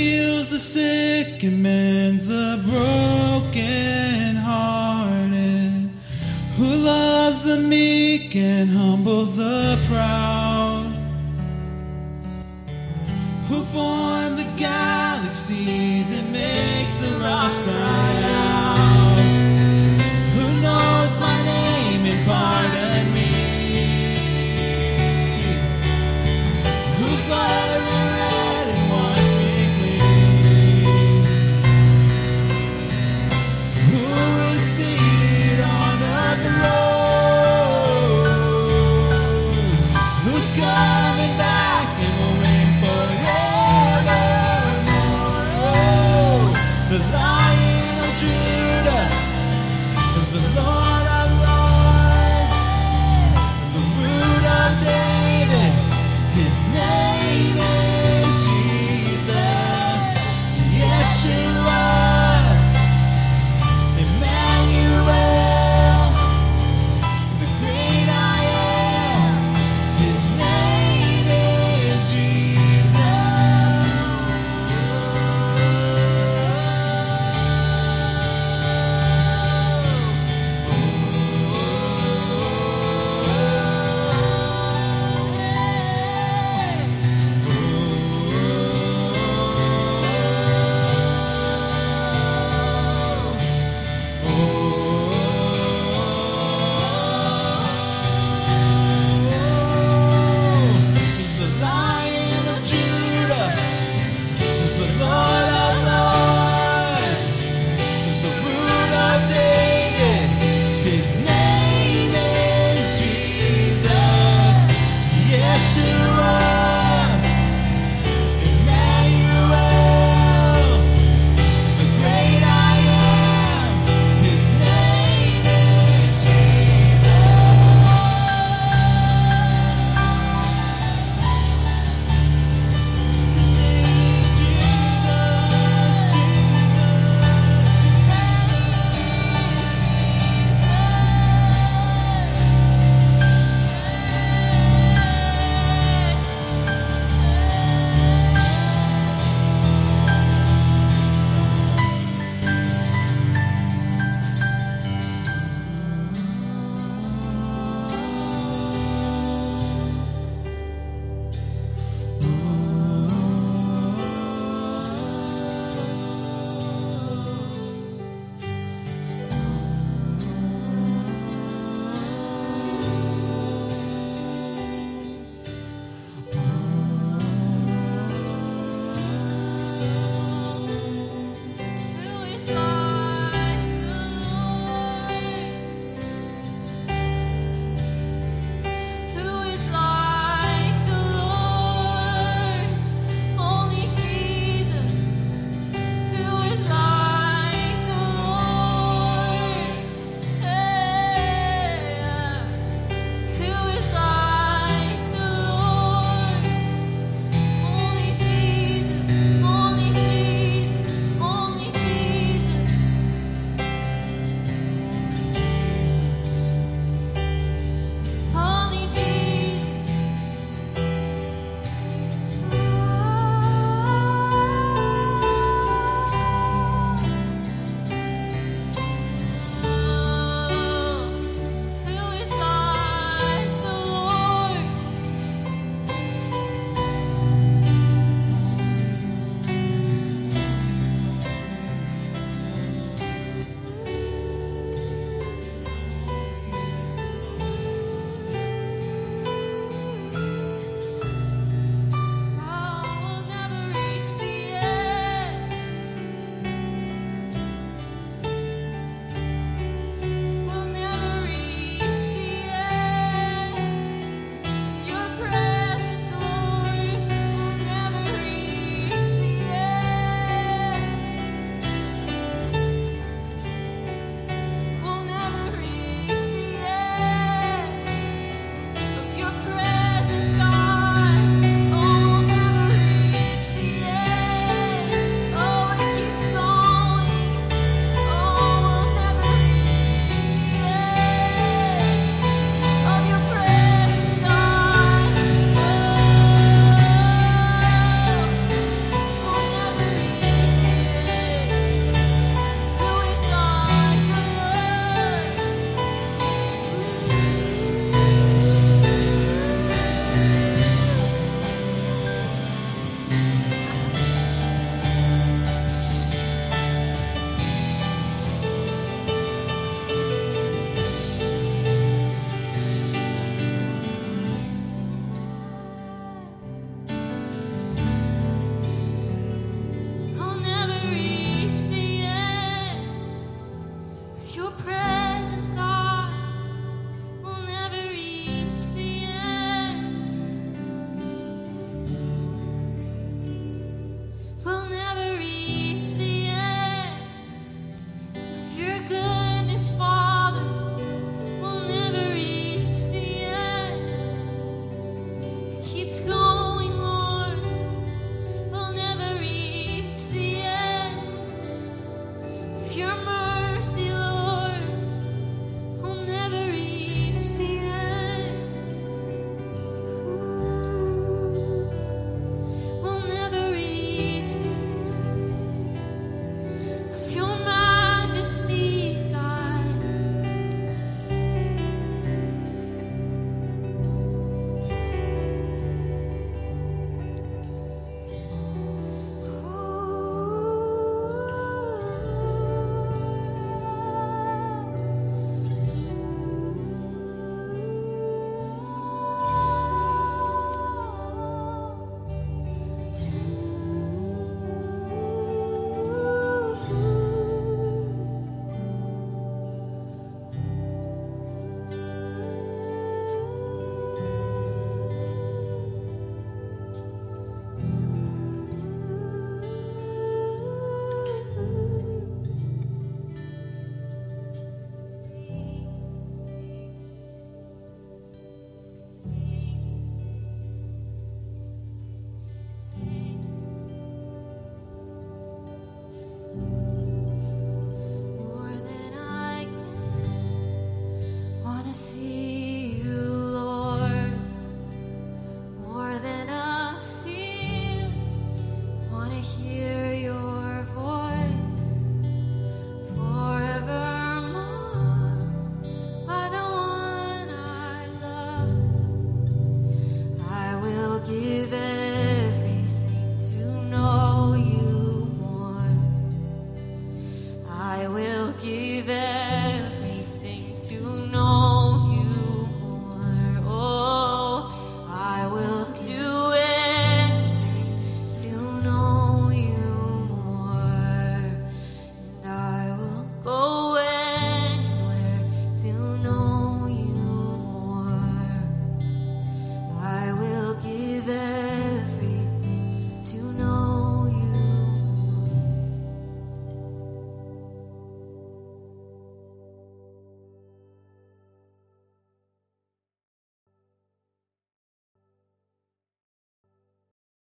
heals the sick and mends the broken hearted, who loves the meek and humbles the proud, who formed the galaxies and makes the rocks cry out.